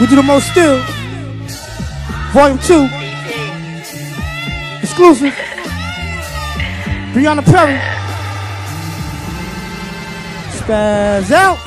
We do the most still. Volume 2. Exclusive. Brianna Perry. Spaz out.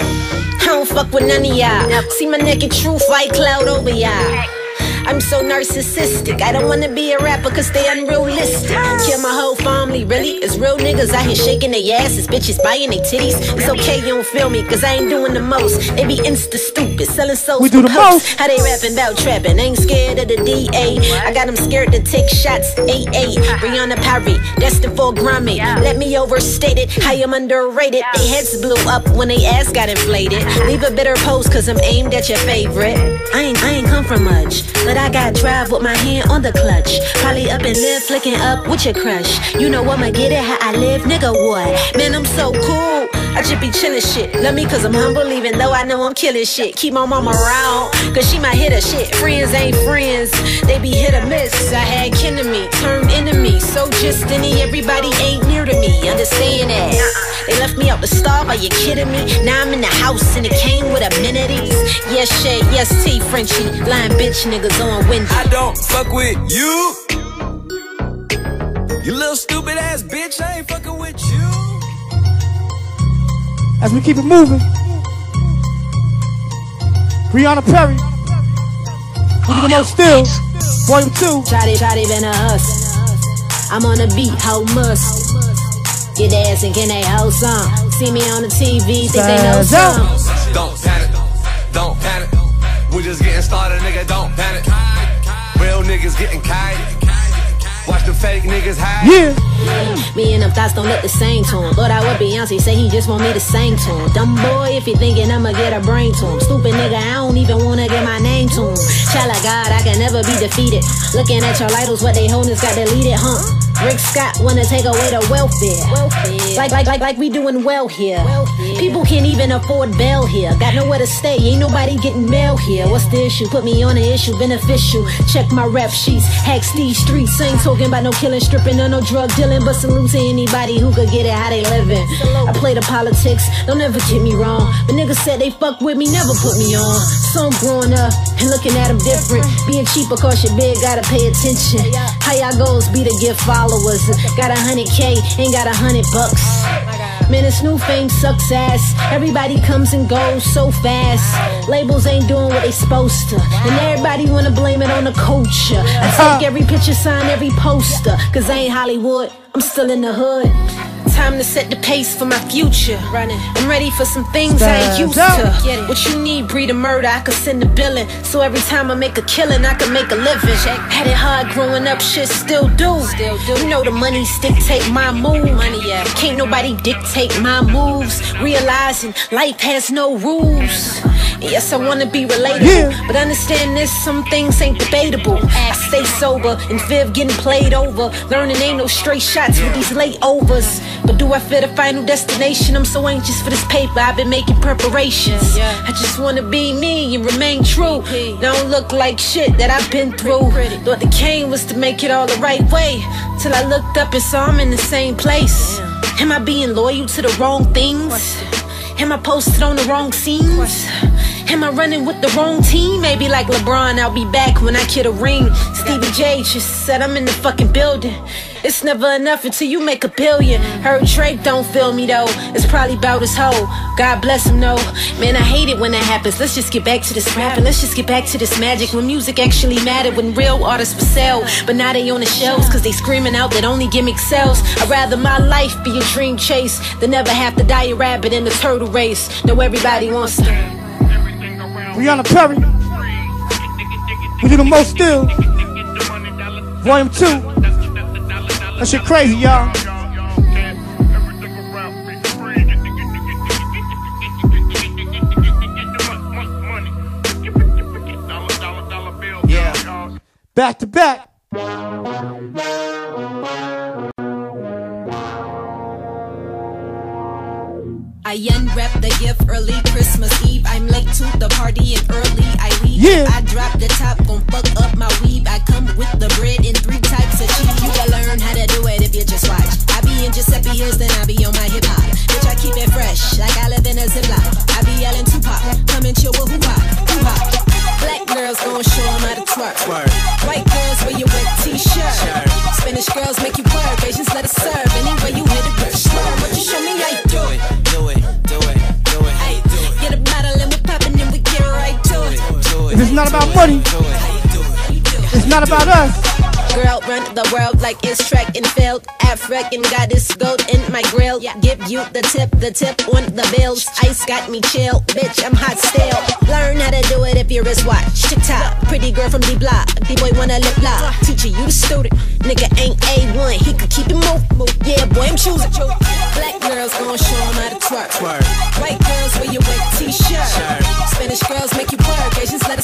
I don't fuck with none of y'all. See my naked truth, white cloud over y'all. I'm so narcissistic. I don't wanna be a rapper cause they unrealistic. Kill my whole family, really? It's real niggas out here shaking their asses, bitches buying their titties. It's okay, you don't feel me cause I ain't doing the most. They be insta stupid, selling souls We do the coke. most. How they rapping about trapping? Ain't scared of the DA. I got them scared to take shots. 8-8. Brianna Perry, destined for a Grammy. Let me overstate it. I am underrated. They heads blew up when they ass got inflated. Leave a bitter post cause I'm aimed at your favorite. I ain't, I ain't come from much, but I got drive with my hand on the clutch. Probably up and live, flicking up with your crush. You know I'ma get it how I live, nigga. What? Man, I'm so cool. I just be chillin' shit. Love me cause I'm humble, even though I know I'm killing shit. Keep my mama around, cause she might hit a shit. Friends ain't friends, they be hit or miss. I had kin to me, turned enemy. So just any, everybody ain't near to me. Understand that? They left me out to starve, are you kidding me? Now I'm in the house and it came with amenities. Yes, Shay, yes, T, Frenchie. Lying bitch niggas on Wendy. I don't fuck with you. You little stupid ass bitch, I ain't fucking with you. As we keep it moving. Brianna Perry. We do the most still. Volume 2. Shotty, shotty been a us. I'm on the beat, how must. Get their ass and get they whole song. See me on the TV, think they know Spaz out. some. Don't panic, don't panic. We're just getting started, nigga, don't panic. Real niggas getting kited. Watch the fake niggas hide. Yeah. Me and them thoughts don't look the same to him. But I would Beyonce say he just want me to sing to him. Dumb boy, if you thinking I'ma get a brain to him. Stupid nigga, I don't even wanna get my name to him. Child of God, I can never be defeated. Looking at your idols, what they holding got deleted, huh? Rick Scott wanna take away the welfare. Like, like, like, like we doing well here. People can't even afford bail here. Got nowhere to stay, ain't nobody getting mail here. What's the issue? Put me on the issue, beneficial. Check my rep sheets, hacks these streets. Ain't talking about no killing, stripping, or no drug dealing. But salute to anybody who could get it how they living. I play the politics, don't ever get me wrong. But niggas said they fuck with me, never put me on. So I'm growing up and looking at them different. Being cheap because you're big, gotta pay attention. How y'all goals be to get followers. Got a hundred K, ain't got a hundred bucks. Man, this new fame sucks ass. Everybody comes and goes so fast. Labels ain't doing what they supposed to. And everybody wanna blame it on the culture. I take every picture, sign every poster. Cause I ain't Hollywood, I'm still in the hood. Time to set the pace for my future. Running. I'm ready for some things I ain't used Stand to. What you need, breed a murder, I could send a billing. So every time I make a killing, I can make a living. Had it hard growing up, shit still do. Still do. You know the money dictate my move. Money, yeah. Can't nobody dictate my moves. Realizing life has no rules. Yes, I wanna be relatable, Yeah. but understand this, some things ain't debatable. I stay sober and Viv getting played over. Learning ain't no straight shots with these late overs. But do I fear the final destination? I'm so anxious for this paper, I've been making preparations. I just wanna be me and remain true. Don't look like shit that I've been through. Thought the cane was to make it all the right way. Till I looked up and saw I'm in the same place. Am I being loyal to the wrong things? Am I posted on the wrong scenes? Am I running with the wrong team? Maybe like LeBron, I'll be back when I get a ring. Stevie J just said I'm in the fucking building. It's never enough until you make a billion. Heard Drake don't feel me though. It's probably about his hoe. God bless him, no. Man, I hate it when that happens. Let's just get back to this rapping. Let's just get back to this magic. When music actually mattered, when real artists for sale. But now they on the shelves, cause they screaming out that only gimmick sells. I'd rather my life be a dream chase than never have to die a rabbit in the turtle race. Know everybody wants to. Brianna Perry. We do the most still. Volume 2. That shit crazy, y'all. Yeah. Back to back. I unwrap the gift early Christmas Eve. I'm late to the party and early I leave. Yeah. I drop the top, money. It's not about us. Girl, run the world like it's track and field. African goddess, gold in my grill. Give you the tip, the tip on the bills. Ice got me chill, bitch, I'm hot still. Learn how to do it if you're a watch. Tick tock, pretty girl from the block. The boy wanna lip lock. Teacher, you the student. Nigga ain't A1, he could keep it move. Yeah, boy, I'm choosing. Black girls gon' show him how to twerk. White girls wear your wet t shirt. Spanish girls make you work. Asians let us